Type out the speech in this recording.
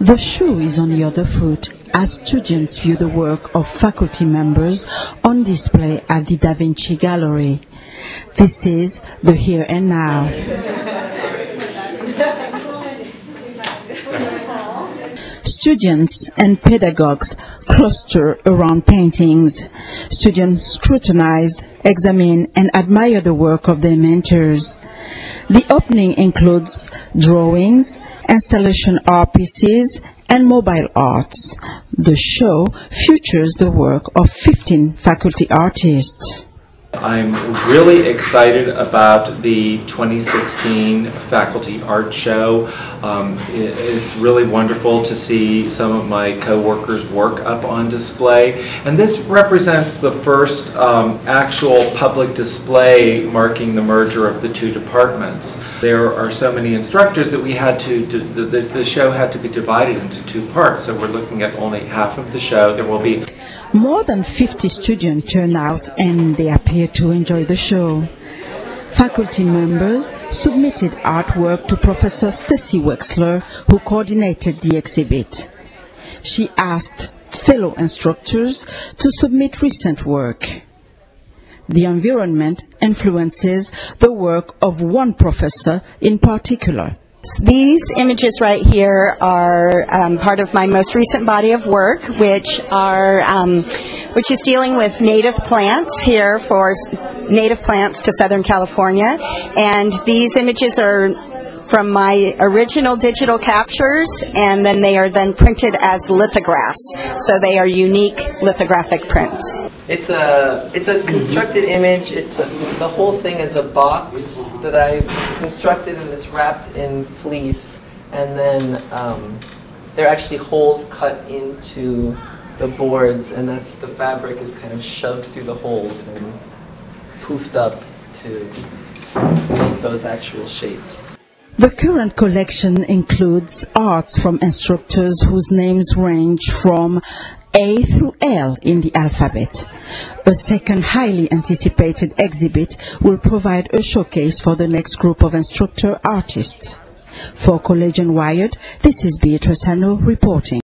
The shoe is on the other foot as students view the work of faculty members on display at the Da Vinci Gallery. This is the here and now. Students and pedagogues cluster around paintings. Students scrutinize, examine and admire the work of their mentors. The opening includes drawings, installation art pieces and mobile arts. The show features the work of 15 faculty artists. I'm really excited about the 2016 Faculty Art Show. Um, it, it's really wonderful to see some of my co-workers work up on display. And this represents the first um, actual public display marking the merger of the two departments. There are so many instructors that we had to, to the, the show had to be divided into two parts. So we're looking at only half of the show. There will be more than 50 students turn out and they appear to enjoy the show. Faculty members submitted artwork to Professor Stacy Wexler, who coordinated the exhibit. She asked fellow instructors to submit recent work. The environment influences the work of one professor in particular. These images right here are um, part of my most recent body of work, which are um, which is dealing with native plants here for native plants to Southern California, and these images are from my original digital captures, and then they are then printed as lithographs. So they are unique lithographic prints. It's a it's a constructed image. It's a, the whole thing is a box that I constructed, and it's wrapped in fleece, and then um, there are actually holes cut into the boards, and that's the fabric is kind of shoved through the holes and poofed up to those actual shapes. The current collection includes arts from instructors whose names range from A through L in the alphabet. A second highly anticipated exhibit will provide a showcase for the next group of instructor artists. For Collegian Wired, this is Beatrice Hano reporting.